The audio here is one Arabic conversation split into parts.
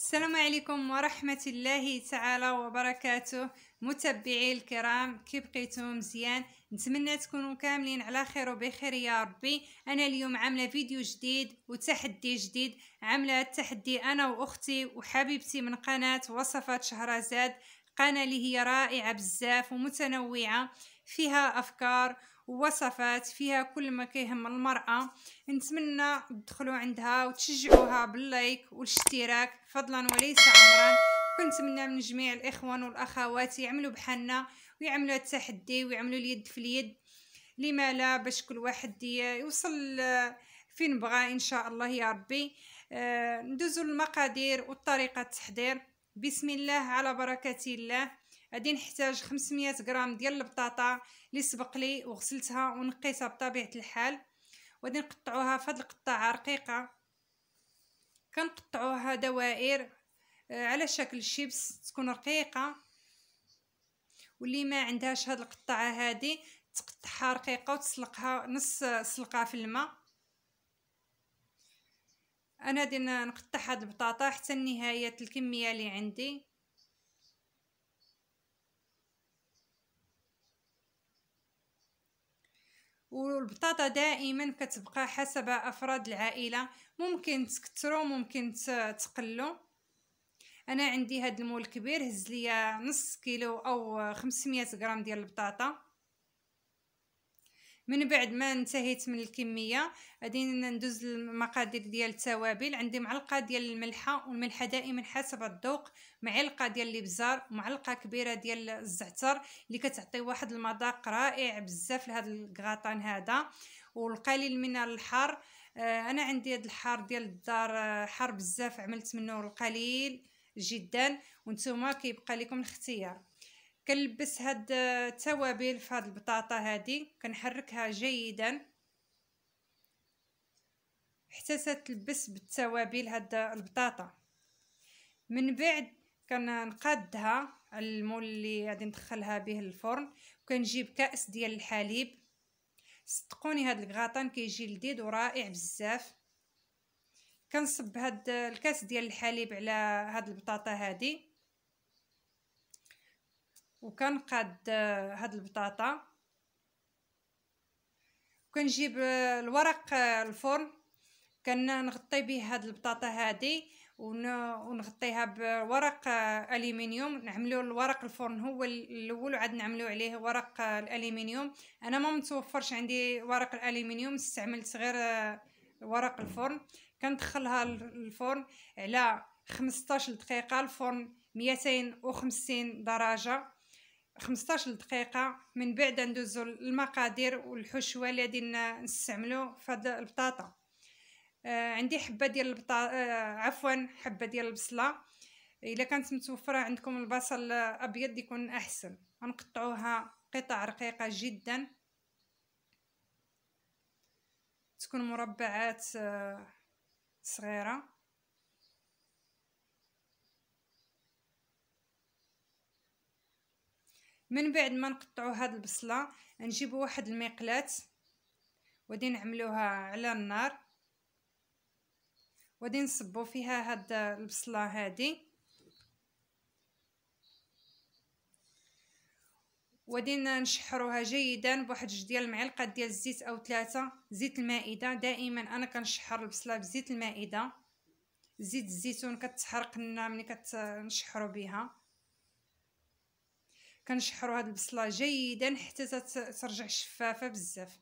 السلام عليكم ورحمة الله تعالى وبركاته. متبعي الكرام كي بقيتم؟ مزيان. نتمنى تكونوا كاملين على خير وبخير يا ربي. أنا اليوم عاملة فيديو جديد وتحدي جديد. عاملة التحدي أنا وأختي وحبيبتي من قناة وصفات شهرزاد. قناة اللي هي رائعة بزاف ومتنوعة فيها أفكار ووصفات فيها كل ما كيهم المرأة. نتمنى تدخلوا عندها وتشجعوها باللايك والاشتراك فضلا وليس امرا كنتمنى من جميع الإخوان والأخوات يعملوا بحالنا ويعملوا التحدي ويعملوا اليد في اليد. لما لا باش كل واحد يوصل فين بغى إن شاء الله يا ربي. آه، ندوزو المقادير وطريقه التحضير. بسم الله على بركة الله. غادي نحتاج 500 غرام ديال البطاطا اللي سبق لي وغسلتها ونقيتها بطبيعة الحال. وغادي نقطعوها في هاد القطاعه رقيقة. كنقطعوها دوائر آه، على شكل شيبس تكون رقيقة. واللي ما عندهاش هاد القطعة هادي تقطعها رقيقة وتسلقها نص سلقة في الماء. أنا غادي نقطع هاد البطاطا حتى نهايه الكمية اللي عندي. والبطاطا دائما كتبقى حسب أفراد العائلة. ممكن تكثروا ممكن تقلوا أنا عندي هاد المول كبير هز ليا نص كيلو أو 500 غرام ديال البطاطا. من بعد ما انتهيت من الكمية غادي ندوز المقادير ديال التوابل. عندي معلقة ديال الملحة والملحة دائما حسب الذوق معلقة ديال الإبزار ومعلقه كبيرة ديال الزعتر اللي كتعطي واحد المذاق رائع بزاف لهذا الكغاطان هذا. والقليل من الحار آه، أنا عندي هذا الحار ديال الدار آه، حار بزاف عملت منه القليل جدا. وأنتم كيبقى لكم الاختيار. كنلبس هاد التوابل في هاد البطاطا هادي كنحركها جيدا. حتى تتلبس بالتوابل هاد البطاطا. من بعد كنقادها على المول اللي غادي ندخلها به الفرن وكنجيب كأس ديال الحليب. صدقوني هاد الكغاطان كيجي لذيذ ورائع بزاف. كنصب هاد الكأس ديال الحليب على هاد البطاطا هادي. وكنقاد آه، هاد البطاطا. وكنجيب آه، الورق آه، الفرن. كنغطي به هاد البطاطا هادي ونغطيها بورق الومنيوم نعملو الورق الفرن هو الأول وعاد نعملو عليه ورق الالومنيوم أنا ما متوفرش عندي ورق الالومنيوم استعملت غير ورق الفرن. كندخلها الفرن على 15 دقيقة. الفرن 250 درجة. 15 دقيقة من بعد ندوزو المقادير والحشوة اللي غادي نستعملو في هاد البطاطا. آه عندي حبة ديال البطاطا آه عفوا حبة ديال البصلة. إلا كانت متوفرة عندكم البصل أبيض يكون أحسن. غنقطعوها قطع رقيقة جدا. تكون مربعات آه صغيرة. من بعد ما نقطعوا هاد البصلة نجيبوا واحد المقلاة ودي نعملوها على النار. ودي نصبوا فيها هاد البصلة هادي. ودي نشحروها جيدا بواحد جوج ديال المعالق ديال الزيت أو ثلاثة. زيت المائدة دائما أنا كنشحر البصلة بزيت المائدة. زيت الزيتون كتحرق لنا ملي كتنشحروا بها كنشحروا هاد البصلة جيدا حتى ترجع شفافة بزاف.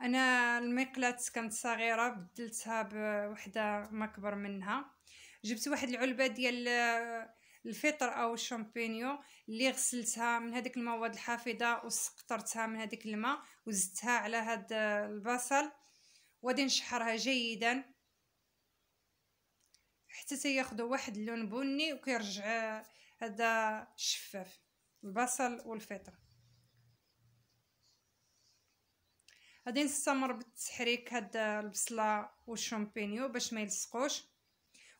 أنا المقلاة كانت صغيرة بدلتها بوحدة ما كبر منها. جبت واحد العلبة ديال الفطر أو الشامبينيو اللي غسلتها من هذيك المواد الحافظة وسقطرتها من هذيك الماء وزدتها على هاد البصل. وغادي نشحرها جيدا. حتى تياخذوا واحد اللون بني وكيرجع هذا شفاف البصل والفطر. غادي نستمر بالتحريك هاد البصلة والشامبينيو باش ما يلصقوش.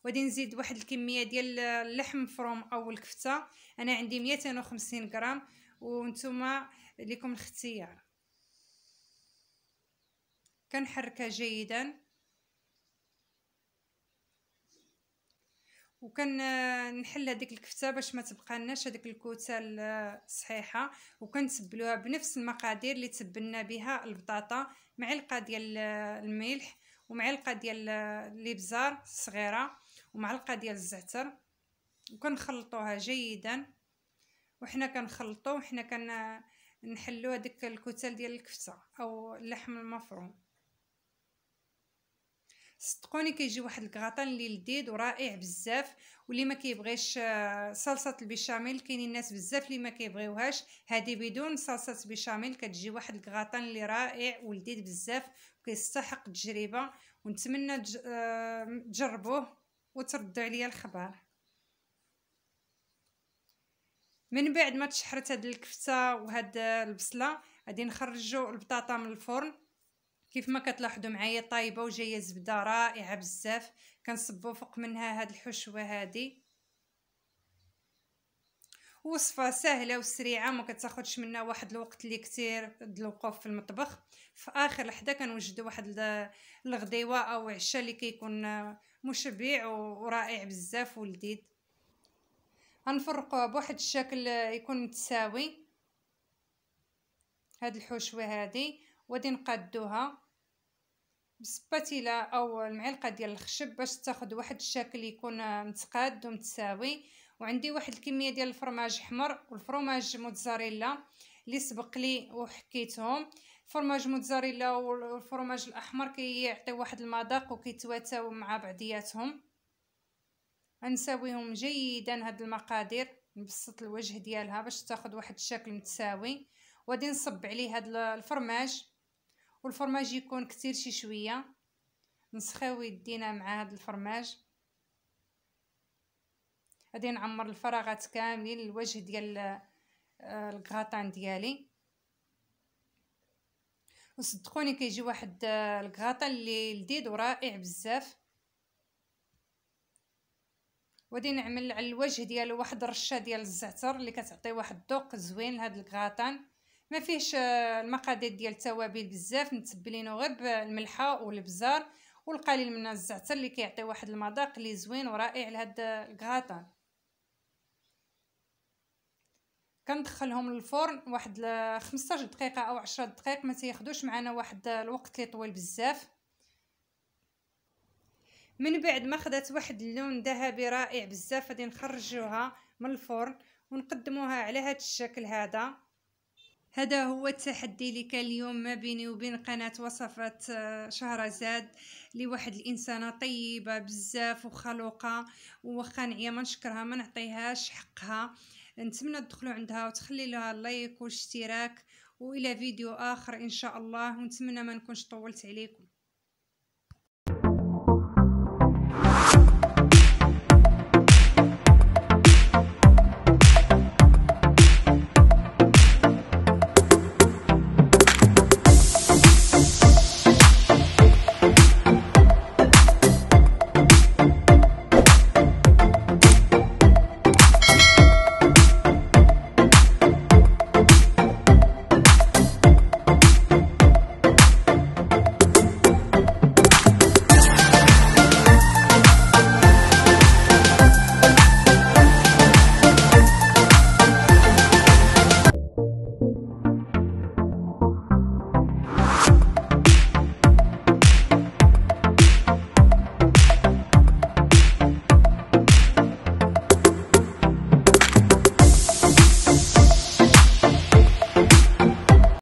وغادي نزيد واحد الكمية ديال اللحم مفروم أو الكفتة. أنا عندي 250 غرام. وأنتم لكم الاختيار. كنحركها جيدا. وكان نحل هذيك الكفته باش ما تبقى لناش هذيك الكوته الصحيحه وكنتبلوها بنفس المقادير اللي تبلنا بها البطاطا معلقه ديال الملح ومعلقه ديال الإبزار صغيره ومعلقه ديال الزعتر. وكنخلطوها جيدا وحنا كنخلطو وحنا كن نحلو هذيك الكتل ديال الكفته أو اللحم المفروم. صدقوني كيجي واحد الكغاطان اللي لذيذ ورائع بزاف واللي ما كيبغيش آه، صلصة البيشاميل كاينين الناس بزاف اللي ما كيبغيوهاش. هذه بدون صلصة بيشاميل كتجي واحد الكغاطان اللي رائع ولذيذ بزاف وكيستحق التجربة. ونتمنى آه، تجربوه وتردوا عليا الخبر. من بعد ما تشحرت هاد الكفتة وهاد البصلة غادي نخرجوا البطاطا من الفرن. كيف ما كتلاحظوا معايا طايبة وجايه زبده رائعة بزاف. كنصبوا فوق منها هاد الحشوة هادي. وصفة سهلة وسريعة ما كتاخذش منا واحد الوقت اللي كثير الوقوف في المطبخ. في آخر لحظة كنوجدوا واحد الغديوة أو عشاء اللي كيكون مشبع ورائع بزاف ولذيذ. غنفرقوها بواحد الشكل يكون متساوي. هاد الحشوة هادي. وغادي نقادوها بسباتيلا أو المعلقه ديال الخشب باش تاخذ واحد الشكل يكون متقاد ومتساوي. وعندي واحد الكمية ديال الفرماج أحمر والفرماج موتزاريلا اللي سبق لي وحكيتهم. فرماج موتزاريلا والفرماج الأحمر كيعطي واحد المذاق وكيتواتاو مع بعضياتهم. غنساويهم جيدا هاد المقادير نبسط الوجه ديالها باش تاخذ واحد الشكل متساوي. وغادي نصب عليه هاد الفرماج. والفرماج يكون كتير شي شوية. نسخاو يدينا مع هاد الفرماج. غادي نعمر الفراغات كاملين الوجه ديال آه، الكغاطان ديالي. وصدقوني كيجي واحد آه، الكغاطان اللي لذيذ ورائع بزاف. وغادي نعمل على الوجه ديالو واحد الرشة ديال الزعتر اللي كتعطي واحد الذوق زوين لهاد الكغاطان ما فيهش آه، المقادير ديال التوابل بزاف متبلينو غير بالملحة والبزار والقليل من الزعتر اللي كيعطي واحد المذاق اللي زوين ورائع لهاد الكغاطان كندخلهم للفرن واحد 15 دقيقة أو 10 دقائق ما تياخذوش معنا واحد الوقت اللي طويل بزاف. من بعد ما خدات واحد اللون ذهبي رائع بزاف غادي نخرجوها من الفرن ونقدموها على هذا الشكل هذا. هذا هو التحدي اللي كان اليوم ما بيني وبين قناة وصفات آه، شهرزاد لواحد الإنسانة طيبة بزاف وخلوقة وخا نعيا ما نشكرها ما نعطيهاش حقها. نتمنى تدخلوا عندها وتخلي لها لايك واشتراك وإلى فيديو آخر إن شاء الله ونتمنى ما نكونش طولت عليكم.